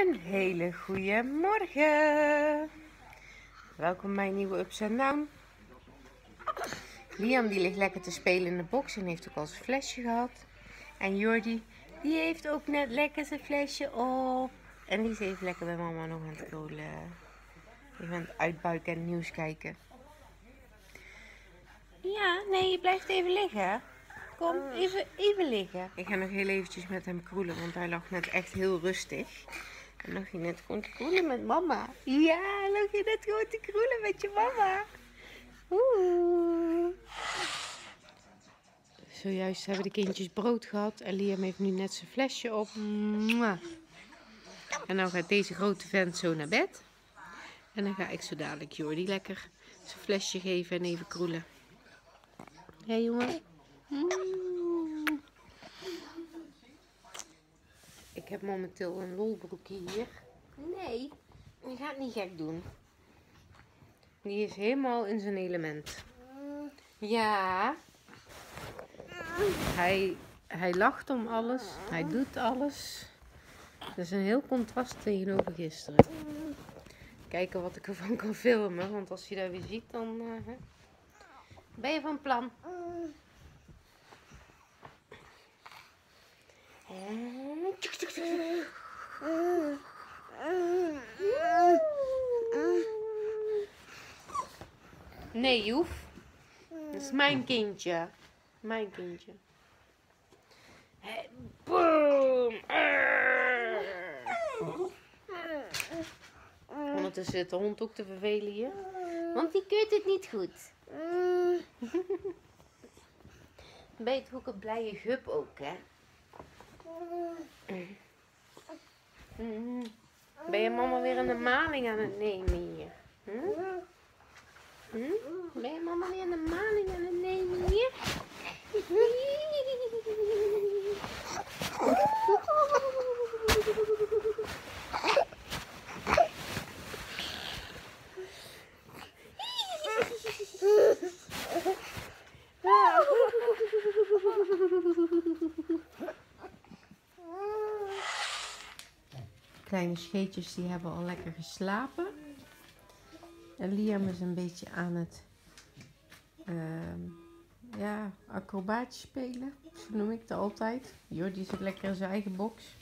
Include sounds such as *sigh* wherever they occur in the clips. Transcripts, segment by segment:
Een hele goede morgen. Welkom bij een nieuwe Ups and Down. Liam die ligt lekker te spelen in de box en heeft ook al zijn flesje gehad. En Jordi die heeft ook net lekker zijn flesje op. En die is even lekker bij mama nog aan het krolen. Even aan het uitbuiken en nieuws kijken. Ja, nee, je blijft even liggen. Kom, even, even liggen. Ik ga nog heel eventjes met hem kroelen, want hij lag net echt heel rustig. En lag je net gewoon te kroelen met mama. Ja, lag je net gewoon te kroelen met je mama. Oeh. Zojuist hebben de kindjes brood gehad en Liam heeft nu net zijn flesje op. En nou gaat deze grote vent zo naar bed. En dan ga ik zo dadelijk Jordi lekker zijn flesje geven en even kroelen. Ja, jongen? Mm. Heb momenteel een lolbroekje hier. Nee, je gaat niet gek doen. Die is helemaal in zijn element. Ja. Hij, hij lacht om alles. Hij doet alles. Dat is een heel contrast tegenover gisteren. Kijken wat ik ervan kan filmen. Want als je dat weer ziet, dan eh, ben je van plan. Nee, Joef. Dat is mijn kindje. Mijn kindje. Hey, boom. Ondertussen zit de hond ook te vervelen hier. Want die keurt het niet goed. *laughs* Ben je toch ook een blije gup ook, hè? Ben je mama weer een maling aan het nemen hier? Hm? Hm? Ben je mama weer een maling aan het nemen hier? Kleine scheetjes die hebben al lekker geslapen. En Liam is een beetje aan het ehm, ja, acrobaatje spelen. Zo noem ik het altijd. Jordi zit lekker in zijn eigen box.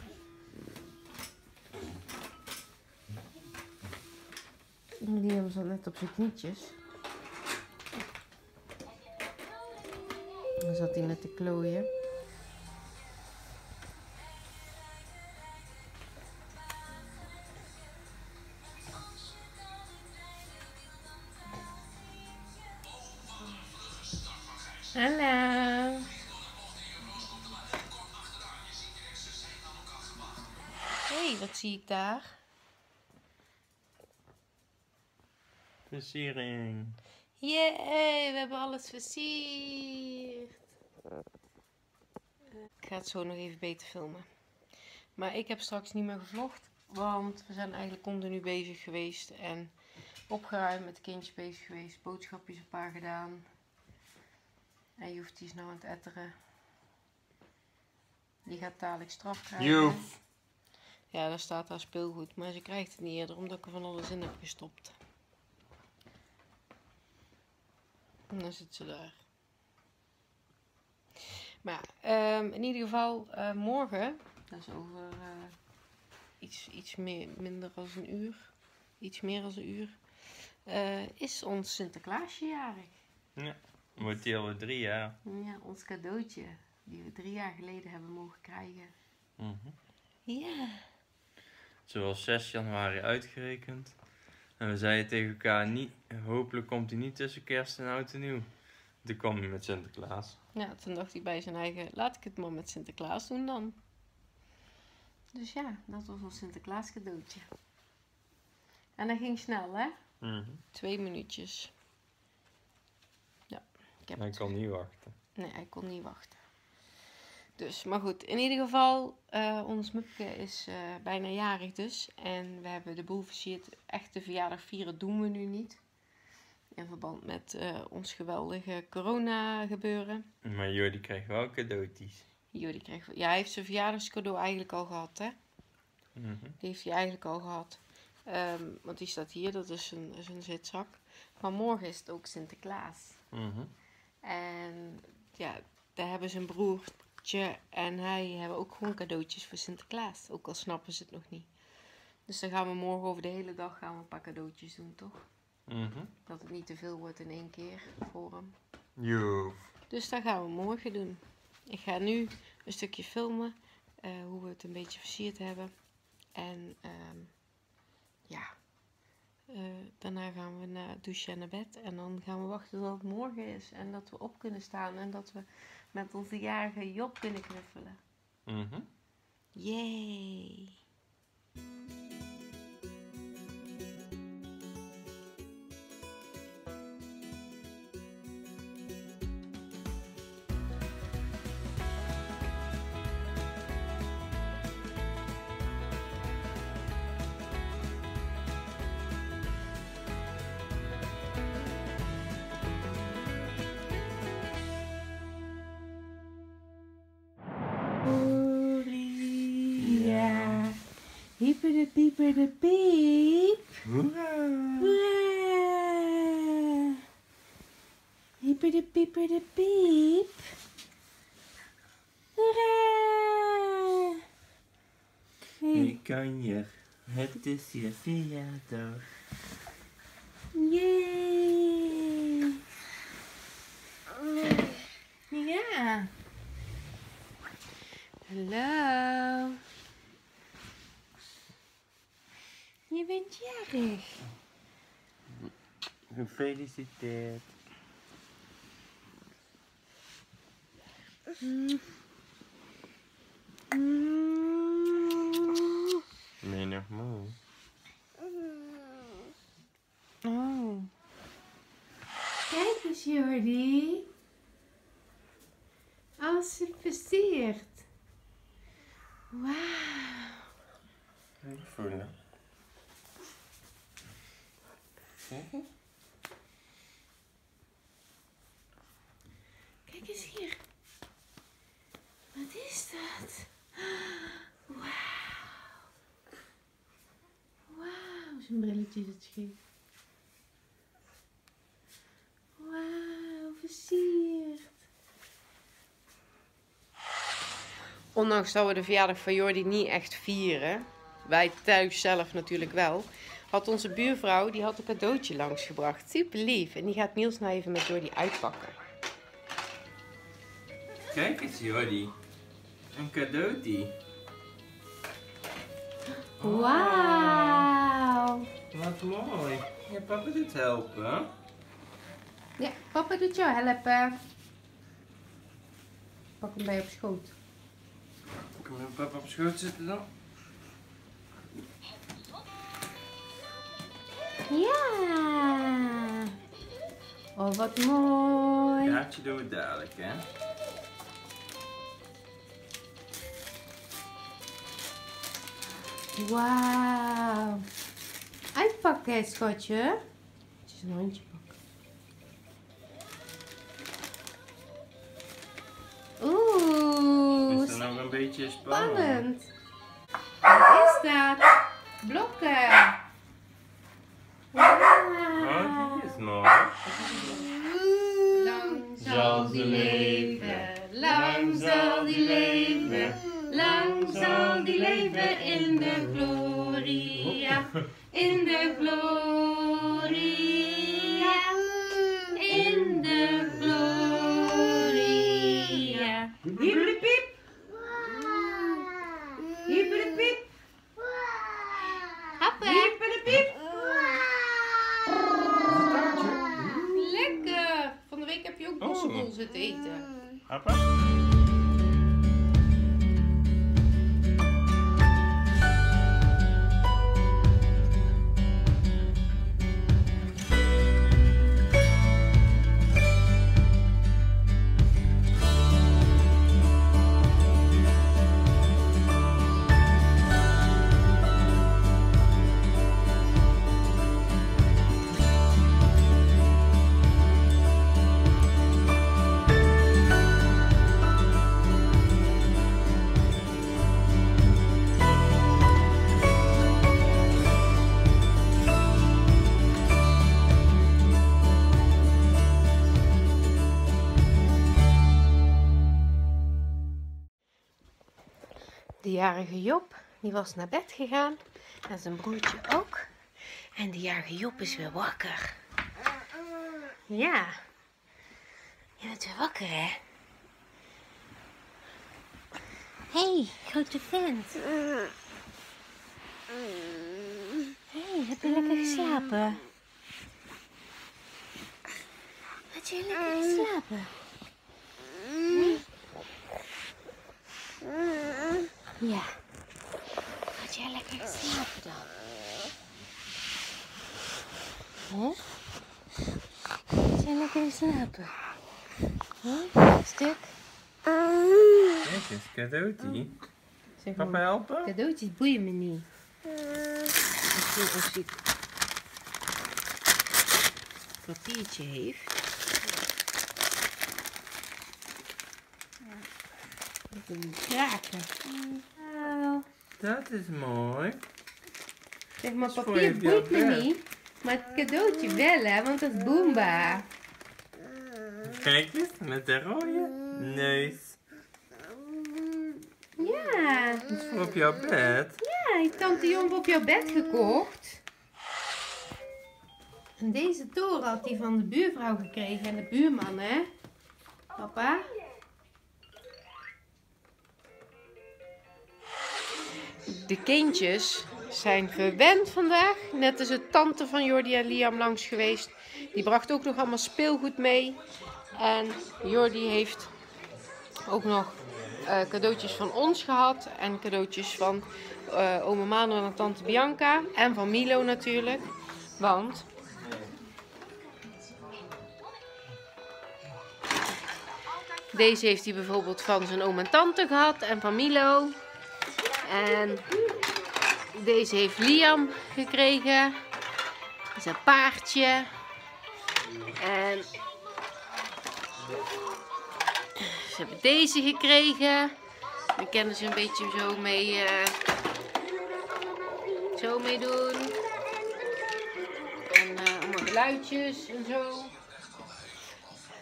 Liam zat net op zijn knietjes. Dan zat hij net te klooien. Zie ik daar? Versiering. Yay, we hebben alles versierd. Ik ga het zo nog even beter filmen. Maar ik heb straks niet meer gevlogd, want we zijn eigenlijk continu bezig geweest en opgeruimd met kindjes bezig geweest, boodschapjes een paar gedaan. En Joef die is nou aan het etteren. Die gaat dadelijk straf krijgen. Joef. Ja, daar staat haar speelgoed, maar ze krijgt het niet eerder omdat ik er van alles in heb gestopt. En dan zit ze daar. Maar ehm, in ieder geval, eh, morgen, dat is over eh, iets, iets meer, minder dan een uur, iets meer dan een uur, eh, is ons Sinterklaasje jarig. Ja. Wordt die alweer drie jaar. Ja, ons cadeautje, die we drie jaar geleden hebben mogen krijgen. Mhm. Ja. Zoals 6 januari uitgerekend. En we zeiden tegen elkaar, niet, hopelijk komt hij niet tussen kerst en oud en nieuw. Toen kwam hij met Sinterklaas. Ja, toen dacht hij bij zijn eigen, laat ik het maar met Sinterklaas doen dan. Dus ja, dat was ons Sinterklaas cadeautje. En dat ging snel, hè? Mhm. Twee minuutjes. Ja, ik heb Hij het. kan niet wachten. Nee, hij kon niet wachten. Dus, maar goed, in ieder geval, eh, ons Mupke is eh, bijna jarig dus. En we hebben de boel versierd. Echte verjaardag vieren doen we nu niet. In verband met eh, ons geweldige corona gebeuren. Maar Jordi kreeg wel cadeautjes. Jordi kreeg... Ja, hij heeft zijn verjaardagscadeau eigenlijk al gehad, hè? Mhm. Die heeft hij eigenlijk al gehad. Ehm, want die staat hier, dat is een, is een zitzak. Maar morgen is het ook Sinterklaas. Mhm. En ja, daar hebben zijn broertje en hij hebben ook gewoon cadeautjes voor Sinterklaas. Ook al snappen ze het nog niet. Dus dan gaan we morgen over de hele dag gaan we een paar cadeautjes doen, toch? Mhm. Dat het niet te veel wordt in één keer voor hem. Jo. Dus dat gaan we morgen doen. Ik ga nu een stukje filmen eh, hoe we het een beetje versierd hebben. En ehm, ja, eh, daarna gaan we naar douchen en naar bed. En dan gaan we wachten tot het morgen is. En dat we op kunnen staan. En dat we met onze jarige Job kunnen knuffelen. Mhm. Yay! Hyper de pieper de piep. Hoera. De pieper de piep. Hoera! Ik kan je. Het is je verjaardag. Yay! Ja. Hallo. Bent jarig. Gefeliciteerd. Nog moe? Oh. Kijk eens, Jordi. Alles gefeliciteerd. Wauw. Kijk eens hier. Wat is dat? Wauw. Wauw, zijn brilletje zit scheef. Wauw, versierd. Ondanks dat we de verjaardag van Jordi niet echt vieren, wij thuis zelf natuurlijk wel, had onze buurvrouw die had een cadeautje langsgebracht. Super lief. En die gaat Niels nou even met Jordi uitpakken. Kijk eens, Jordi. Een cadeautie. Wauw. Wat mooi. Ja, papa doet helpen. Ja, papa doet jou helpen. Pak hem bij je op schoot. Kom je papa op schoot zitten dan? Ja. Oh, wat mooi. Kaartje doen we dadelijk, hè? Wauw. Uitpakken, schatje. Het is een handje pakken. Oeh, Is er nog een beetje spannend? spannend. Wat is dat? Blokken. Happen, hiepelepiep. Lekker! Van de week heb je ook Oh. bossenbol zitten eten. Papa? Jarige Job, die was naar bed gegaan. En zijn broertje ook. En de jarige Job is weer wakker. Ja. Je bent weer wakker, hè? hey, grote vent. hey, heb je lekker geslapen? Had je lekker geslapen? Ja. Had jij lekker geslapen dan? Hè? Had jij lekker geslapen? Huh? Stuk? Kijk eens, cadeautje. Zeg Papa maar, helpen? cadeautjes boeien me niet. Misschien als hij een papiertje heeft. Draken. Nou, Dat is mooi. zeg maar, papier boeit me niet. Maar het cadeautje wel, hè, want dat is Boomba. Kijk eens, met de rode neus. Ja, Dat is voor op jouw bed. ja, heeft tante Jomp op jouw bed gekocht. En deze toren had hij van de buurvrouw gekregen en de buurman, hè? Papa? De kindjes zijn verwend vandaag. Net is het tante van Jordi en Liam langs geweest. Die bracht ook nog allemaal speelgoed mee. En Jordi heeft ook nog eh, cadeautjes van ons gehad. En cadeautjes van eh oma Manuel en tante Bianca. En van Milo natuurlijk. Want deze heeft hij bijvoorbeeld van zijn oom en tante gehad. En van Milo. En deze heeft Liam gekregen. Dat is een paardje. En ze hebben deze gekregen. Daar kunnen ze een beetje zo mee, eh, zo mee doen. En eh, allemaal geluidjes en zo.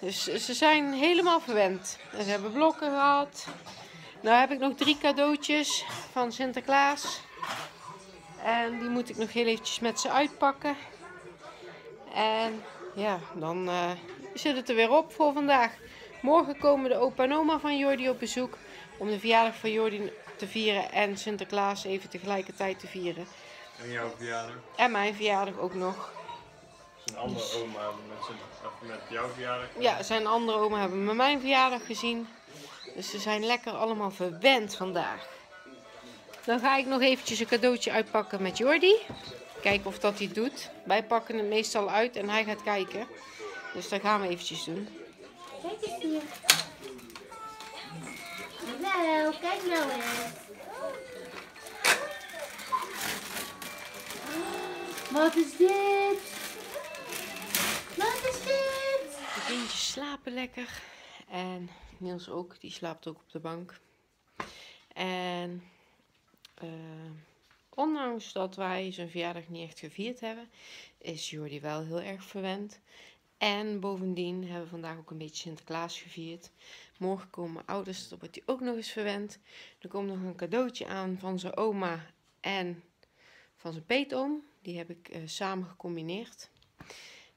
Dus ze zijn helemaal verwend. En ze hebben blokken gehad. Nou heb ik nog drie cadeautjes van Sinterklaas. En die moet ik nog heel eventjes met ze uitpakken. En ja, dan eh, zit het er weer op voor vandaag. Morgen komen de opa en oma van Jordi op bezoek. Om de verjaardag van Jordi te vieren en Sinterklaas even tegelijkertijd te vieren. En jouw verjaardag? En mijn verjaardag ook nog. Een andere oma met, zijn, met jouw verjaardag? Ja, zijn andere oma hebben me mijn verjaardag gezien. Dus ze zijn lekker allemaal verwend vandaag. Dan ga ik nog eventjes een cadeautje uitpakken met Jordi. Kijken of dat hij doet. Wij pakken het meestal uit en hij gaat kijken. Dus dat gaan we eventjes doen. Kijk eens hier. Hallo, kijk nou eens. Wat is dit? Wat is dit? De kindjes slapen lekker. En Niels ook, die slaapt ook op de bank. En eh, ondanks dat wij zijn verjaardag niet echt gevierd hebben, is Jordi wel heel erg verwend. En bovendien hebben we vandaag ook een beetje Sinterklaas gevierd. Morgen komen mijn ouders, dan wordt hij ook nog eens verwend. Er komt nog een cadeautje aan van zijn oma en van zijn peetoom. Die heb ik eh, samen gecombineerd.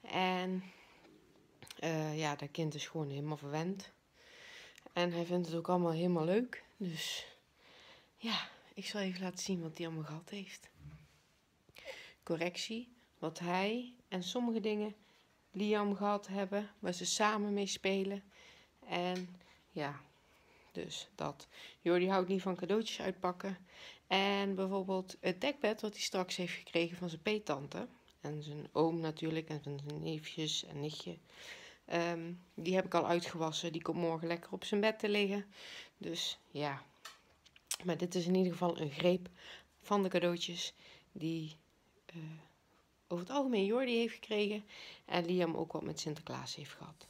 En eh, ja, dat kind is gewoon helemaal verwend. En hij vindt het ook allemaal helemaal leuk. Dus ja, ik zal even laten zien wat hij allemaal gehad heeft. Correctie, wat hij en sommige dingen Liam gehad hebben, waar ze samen mee spelen. En ja, dus dat. Jordi houdt niet van cadeautjes uitpakken. En bijvoorbeeld het dekbed wat hij straks heeft gekregen van zijn peetante. En zijn oom natuurlijk en zijn neefjes en nichtje. Ehm, die heb ik al uitgewassen. Die komt morgen lekker op zijn bed te liggen. Dus ja. Maar dit is in ieder geval een greep van de cadeautjes die eh, over het algemeen Jordi heeft gekregen. En Liam ook wat met Sinterklaas heeft gehad.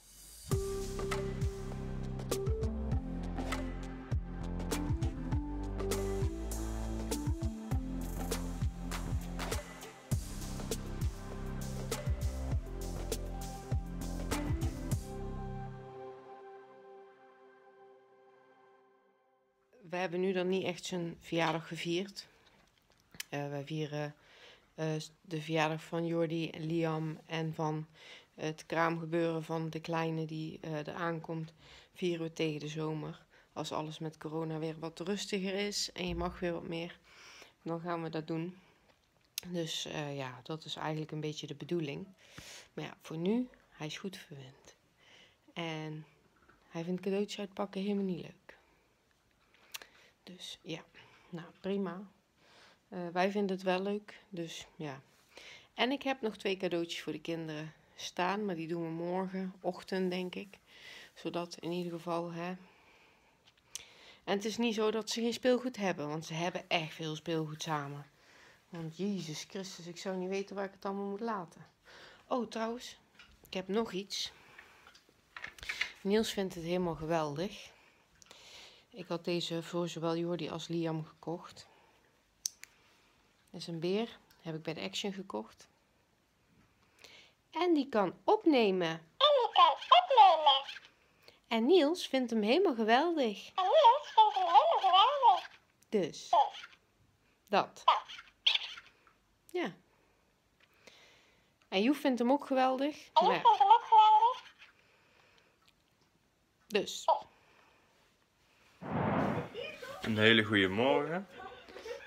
Hebben nu dan niet echt zijn verjaardag gevierd. Eh wij vieren eh, de verjaardag van Jordi en Liam en van het kraamgebeuren van de kleine die eh er aankomt, vieren we tegen de zomer. Als alles met corona weer wat rustiger is en je mag weer wat meer, dan gaan we dat doen. Dus ja, dat is eigenlijk een beetje de bedoeling. Maar ja, voor nu, hij is goed verwend. En hij vindt cadeautjes uitpakken helemaal niet leuk. Dus ja, nou prima. Eh, wij vinden het wel leuk, dus ja. En ik heb nog twee cadeautjes voor de kinderen staan, maar die doen we morgen, ochtend denk ik. Zodat in ieder geval, hè. En het is niet zo dat ze geen speelgoed hebben, want ze hebben echt veel speelgoed samen. Want Jezus Christus, ik zou niet weten waar ik het allemaal moet laten. Oh, trouwens, ik heb nog iets. Niels vindt het helemaal geweldig. Ik had deze voor zowel Jordi als Liam gekocht. Dat is een beer. Heb ik bij de Action gekocht. En die kan opnemen. En die kan opnemen. En Niels vindt hem helemaal geweldig. En Niels vindt hem helemaal geweldig. Dus. Dat. Ja. En Joef vindt hem ook geweldig. En Joef ja, vindt hem ook geweldig. dus. Een hele goede morgen.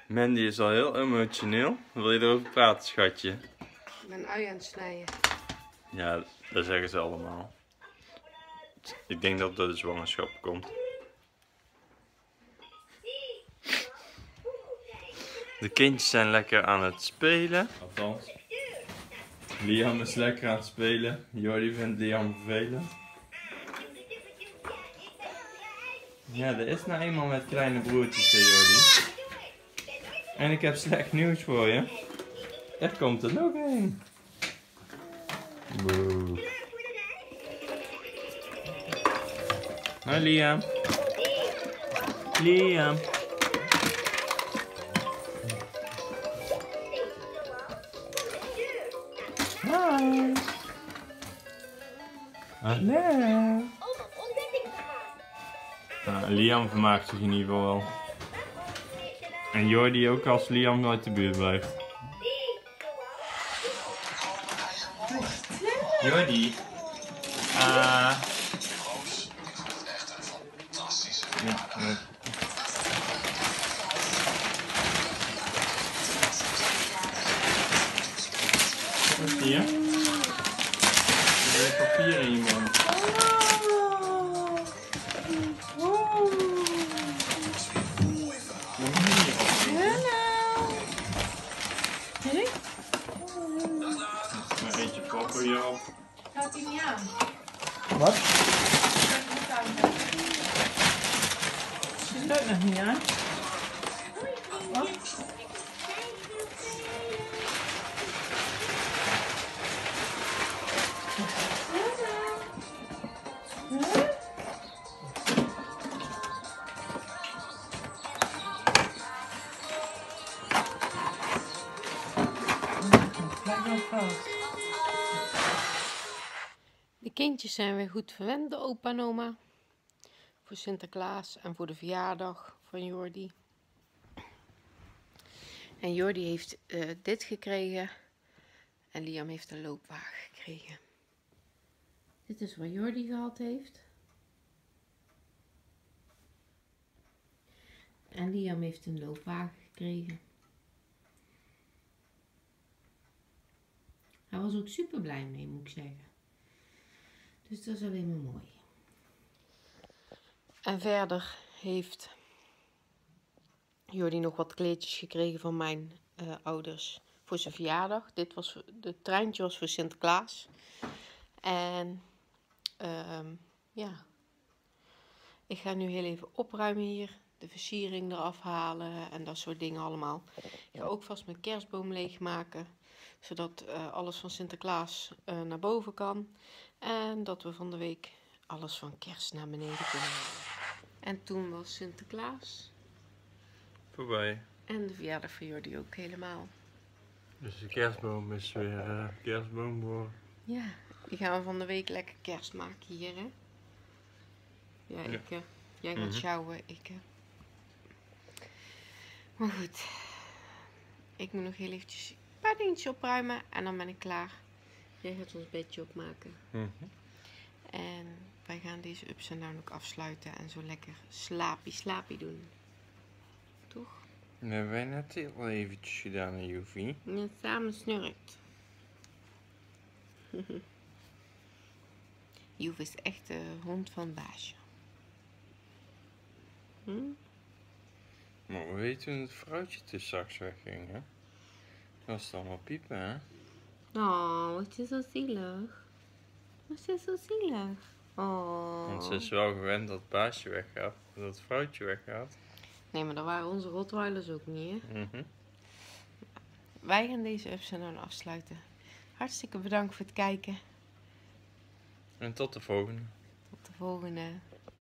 Mandy is al heel emotioneel. Wil je erover praten, schatje? Ik ben ui aan het snijden. Ja, dat zeggen ze allemaal. Ik denk dat het door de zwangerschap komt. De kindjes zijn lekker aan het spelen. Althans. Liam is lekker aan het spelen. Jordi vindt Liam vervelend. Ja, er is nou eenmaal met kleine broertjes, Jordi. En ik heb slecht nieuws voor je. Er komt er nog een. Boe. Hoi Liam. Liam. Hi. Hallo. Liam vermaakt zich in ieder geval wel. En Jordi ook als Liam uit de buurt blijft. Jordi. Kindjes zijn weer goed verwend, de opa en oma. Voor Sinterklaas en voor de verjaardag van Jordi. En Jordi heeft eh, dit gekregen. En Liam heeft een loopwagen gekregen. Dit is wat Jordi gehad heeft. En Liam heeft een loopwagen gekregen. Hij was ook super blij mee, moet ik zeggen. Dus dat is alleen maar mooi. En verder heeft Jordi nog wat kleedjes gekregen van mijn eh, ouders voor zijn verjaardag. Dit was de treintje was voor Sinterklaas. En ehm, ja, ik ga nu heel even opruimen hier. De versiering eraf halen en dat soort dingen allemaal. Ik ga ook vast mijn kerstboom leegmaken. Zodat eh, alles van Sinterklaas eh, naar boven kan. En dat we van de week alles van kerst naar beneden kunnen halen. En toen was Sinterklaas. Voorbij. En de verjaardag van Jordi ook helemaal. Dus de kerstboom is weer eh, kerstboom voor. Ja, die gaan we van de week lekker kerst maken hier, hè? Ja, Ja. ik, jij gaat Mhm. sjouwen, ik... eh, Maar goed. Ik moet nog heel eventjes paar dingetjes opruimen. En dan ben ik klaar. Jij gaat ons bedje opmaken. Mhm. En wij gaan deze ups en down ook afsluiten. En zo lekker slapie slapie doen. Toch? Dat hebben wij net heel eventjes gedaan, Joefie. Ja, samen snurkt. *laughs* Joef is echt de hond van baasje. Hm? Maar we weten toen het vrouwtje te straks wegging, hè? Was het allemaal piepen, hè? Oh, wat is zo zielig. Wat is zo zielig. Oh. Want ze is wel gewend dat het baasje weggaat, dat het vrouwtje weggaat. Nee, maar dat waren onze Rottweilers ook niet, hè? Mhm. Wij gaan deze ups en down afsluiten. Hartstikke bedankt voor het kijken. En tot de volgende. Tot de volgende.